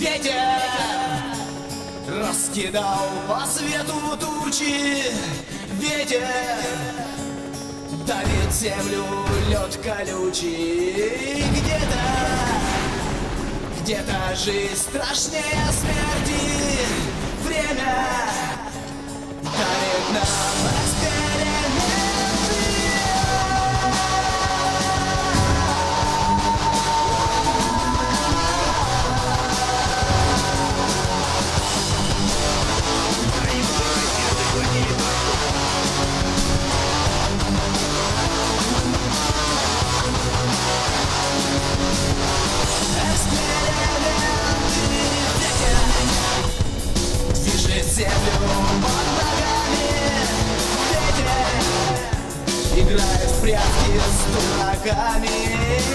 ветер Раскидал по свету тучи. Ветер давит землю лед колючий. Где-то, где-то жизнь страшнее смерти Играет в прятки с дураками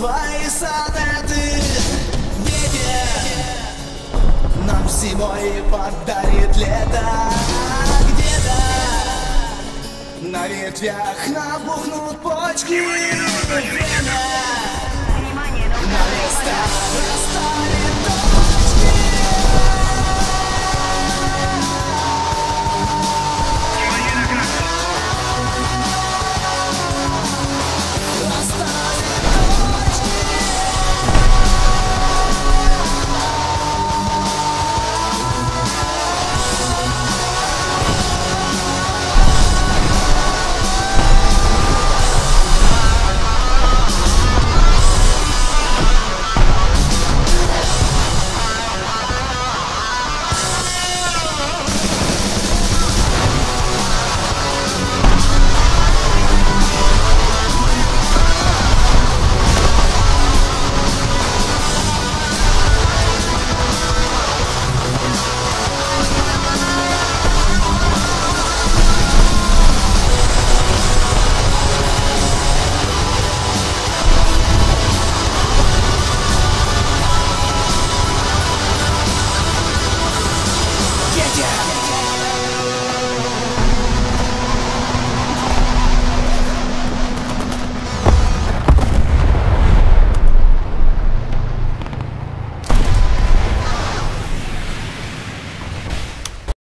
свои сонеты. Ветер нам зимой подарит лето. Где-то на ветвях набухнут почки. Время